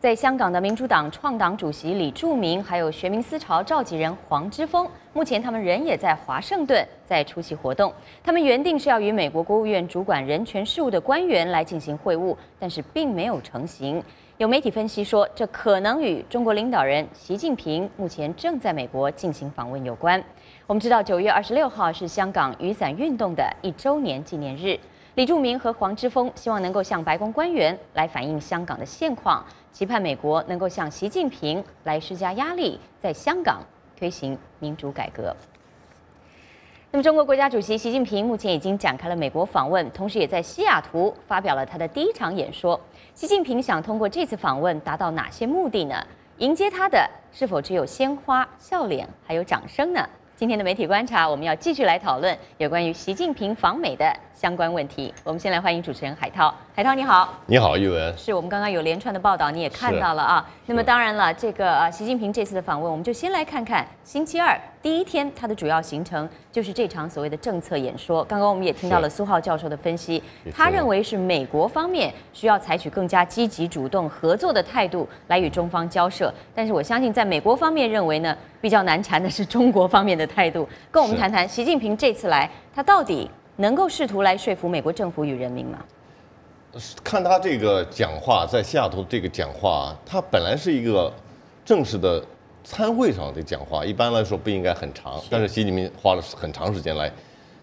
在香港的民主党创党主席李柱铭，还有学民思潮召集人黄之锋，目前他们人也在华盛顿，在出席活动。他们原定是要与美国国务院主管人权事务的官员来进行会晤，但是并没有成行。有媒体分析说，这可能与中国领导人习近平目前正在美国进行访问有关。我们知道，九月二十六号是香港雨伞运动的一周年纪念日。李柱铭和黄之锋希望能够向白宫官员来反映香港的现况，期盼美国能够向习近平来施加压力，在香港推行民主改革。那么，中国国家主席习近平目前已经展开了美国访问，同时也在西雅图发表了他的第一场演说。习近平想通过这次访问达到哪些目的呢？迎接他的是否只有鲜花、笑脸，还有掌声呢？今天的媒体观察，我们要继续来讨论有关于习近平访美的相关问题。我们先来欢迎主持人海涛，海涛你好，你好，玉文，是我们刚刚有连串的报道，你也看到了啊。那么当然了，这个呃，习近平这次的访问，我们就先来看看星期二第一天他的主要行程，就是这场所谓的政策演说。刚刚我们也听到了苏浩教授的分析，他认为是美国方面需要采取更加积极主动合作的态度来与中方交涉，但是我相信在美国方面认为呢，比较难缠的是中国方面的态度。跟我们谈谈习近平这次来，他到底能够试图来说服美国政府与人民吗？看他这个讲话，在西雅图这个讲话，他本来是一个正式的参会上的讲话，一般来说不应该很长，但是习近平花了很长时间来，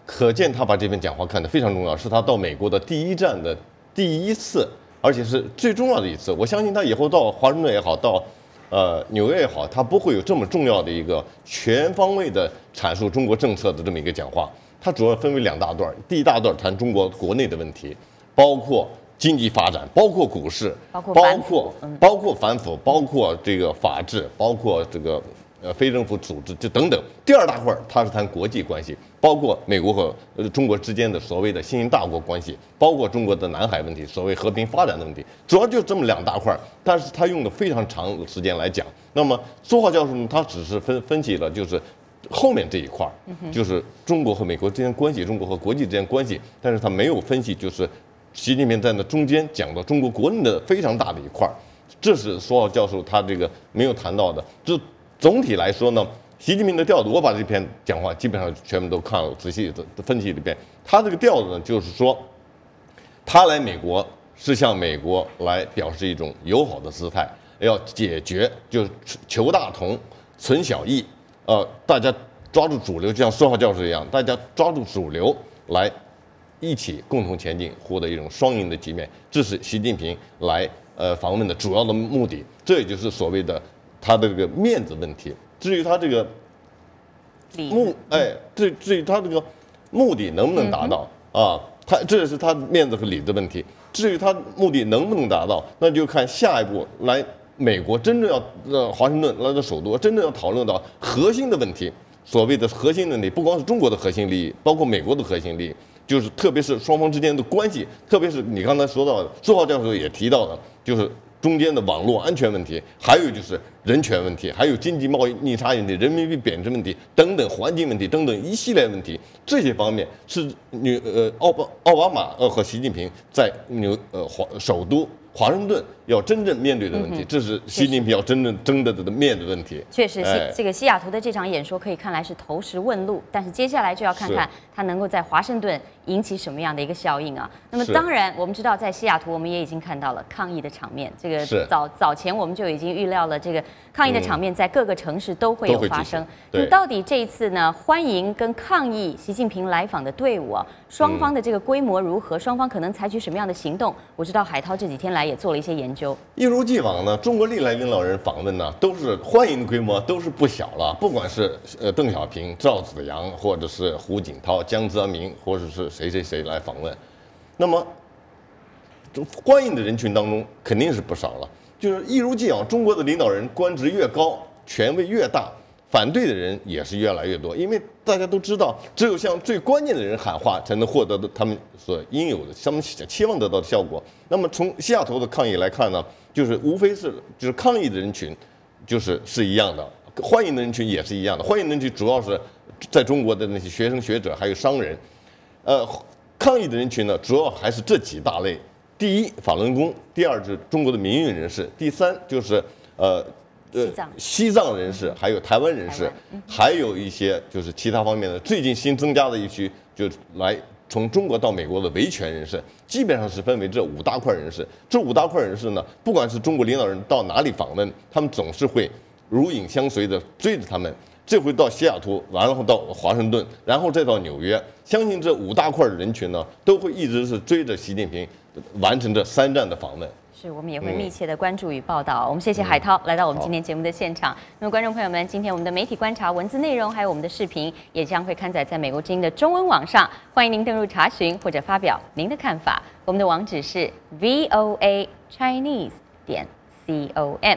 可见他把这篇讲话看得非常重要，是他到美国的第一站的第一次，而且是最重要的一次。我相信他以后到华盛顿也好，到呃纽约也好，他不会有这么重要的一个全方位的阐述中国政策的这么一个讲话。它主要分为两大段，第一大段谈中国国内的问题，包括经济发展，包括股市，包括包括包括反腐，包括这个法治，包括这个呃非政府组织，就等等。第二大块儿，它是谈国际关系，包括美国和呃中国之间的所谓的新兴大国关系，包括中国的南海问题，所谓和平发展的问题，主要就这么两大块儿。但是他用的非常长的时间来讲。那么苏浩教授呢，他只是分分析了就是。后面这一块儿就是中国和美国之间关系，中国和国际之间关系，但是他没有分析，就是习近平在那中间讲到中国国内的非常大的一块儿，这是苏浩教授他这个没有谈到的。就总体来说呢，习近平的调子，我把这篇讲话基本上全部都看了，仔细的分析了一遍。他这个调子呢，就是说，他来美国是向美国来表示一种友好的姿态，要解决就是求大同，存小异。呃，大家抓住主流，就像苏浩教授一样，大家抓住主流来一起共同前进，获得一种双赢的局面，这是习近平来呃访问的主要的目的。这也就是所谓的他的这个面子问题。至于他这个目，哎，至至于他这个目的能不能达到啊？他这也是他面子和里子问题。至于他目的能不能达到，那就看下一步来。美国真正要让华盛顿来到首都，真正要讨论到核心的问题，所谓的核心问题，不光是中国的核心利益，包括美国的核心利益，就是特别是双方之间的关系，特别是你刚才说到的，朱浩教授也提到的，就是中间的网络安全问题，还有就是人权问题，还有经济贸易逆差问题、人民币贬值问题等等，环境问题等等一系列问题，这些方面是纽呃奥巴奥巴马呃和习近平在纽呃华首都。华盛顿要真正面对的问题，这是习近平要真正争的的面的问题。确实，是这个西雅图的这场演说可以看来是投石问路，但是接下来就要看看他能够在华盛顿引起什么样的一个效应啊。那么当然，我们知道在西雅图，我们也已经看到了抗议的场面。这个早早前我们就已经预料了，这个抗议的场面在各个城市都会有发生。那么到底这一次呢，欢迎跟抗议习近平来访的队伍啊，双方的这个规模如何？双方可能采取什么样的行动？我知道海涛这几天来。也做了一些研究。一如既往呢，中国历来领导人访问呢，都是欢迎的规模都是不小了。不管是呃邓小平、赵紫阳，或者是胡锦涛、江泽民，或者是谁谁谁来访问，那么欢迎的人群当中肯定是不少了。就是一如既往，中国的领导人官职越高，权位越大。反对的人也是越来越多，因为大家都知道，只有向最关键的人喊话，才能获得的他们所应有的、他们期望得到的效果。那么从西雅图的抗议来看呢，就是无非是就是抗议的人群，就是是一样的，欢迎的人群也是一样的。欢迎的人群主要是在中国的那些学生学者还有商人，呃，抗议的人群呢，主要还是这几大类，第一法轮功，第二是中国的民运人士，第三就是呃。西藏西藏人士，还有台湾人士，还有一些就是其他方面的，最近新增加的一批，就来从中国到美国的维权人士，基本上是分为这五大块人士。这五大块人士呢，不管是中国领导人到哪里访问，他们总是会如影相随的追着他们。这回到西雅图，然后到华盛顿，然后再到纽约，相信这五大块人群呢，都会一直是追着习近平完成这三站的访问。是我们也会密切的关注与报道。我们谢谢海涛来到我们今天节目的现场。那么，观众朋友们，今天我们的媒体观察文字内容还有我们的视频，也将会刊载在美国之音的中文网上，欢迎您登录查询或者发表您的看法。我们的网址是 voa chinese 点 com。